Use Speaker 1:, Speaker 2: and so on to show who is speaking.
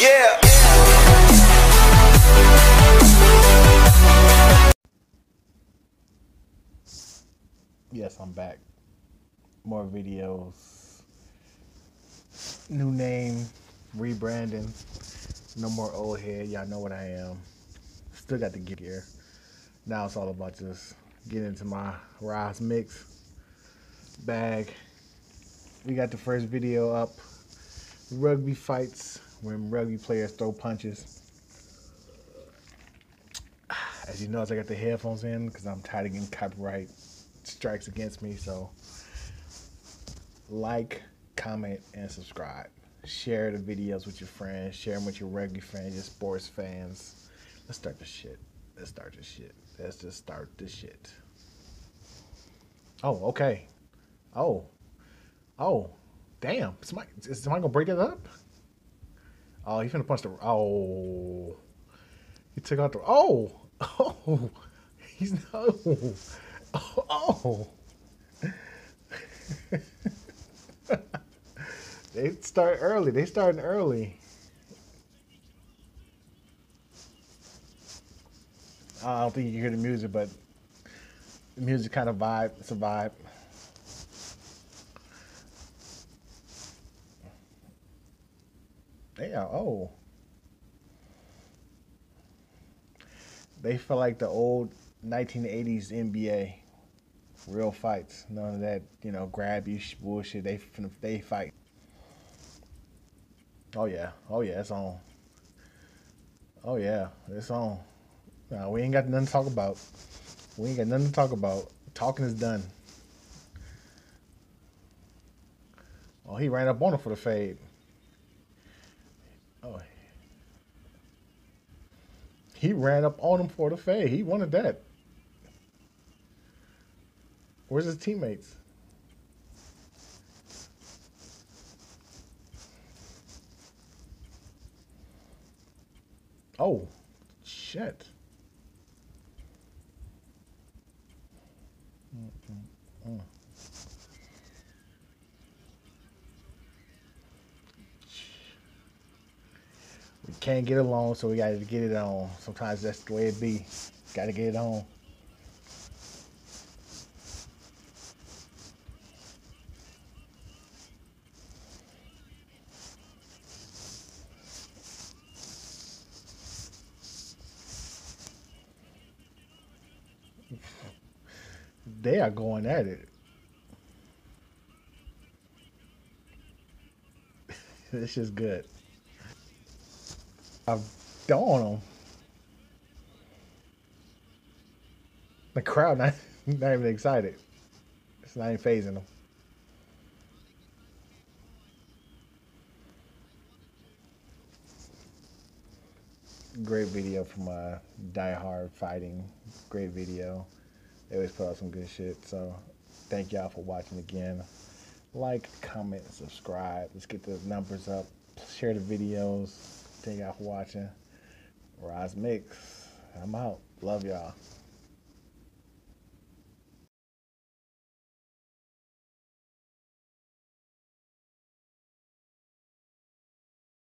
Speaker 1: Yeah.
Speaker 2: Yes, I'm back. More videos. New name, rebranding. No more old head. Y'all know what I am. Still got the gear. Now it's all about just getting into my Ras Mixx bag. We got the first video up. Rugby fights when rugby players throw punches. As you notice, I got the headphones in because I'm tired of getting copyright strikes against me. So, like, comment, and subscribe. Share the videos with your friends. Share them with your rugby fans, your sports fans. Let's start the shit. Let's start this shit. Let's just start this shit. Oh, okay. Oh, oh, damn. Somebody, is somebody gonna break that up? Oh, he finna punch the. Oh, he took out the. Oh, oh, he's no. Oh. they start early. They starting early. I don't think you hear the music, but the music kind of vibe. It's a vibe. Yeah. Oh. They feel like the old 1980s NBA. Real fights. None of that, you know, grab you bullshit. They they fight. Oh yeah. Oh yeah. It's on. Oh yeah. It's on. No, we ain't got nothing to talk about. We ain't got nothing to talk about. Talking is done. Oh, he ran up on him for the fade. He ran up on him for the fade. He wanted that. Where's his teammates? Oh, shit. Mm-mm-mm. Can't get along, so we gotta get it on. Sometimes that's the way it be. Gotta get it on. They are going at it. this is good. I've done them. The crowd not, not even excited. It's not even fazing them. Great video from uh, Die Hard Fighting. Great video. They always put out some good shit. So thank y'all for watching again. Like, comment, subscribe. Let's get the numbers up. Share the videos. Thank y'all for watching. Ras Mixx. I'm out. Love y'all.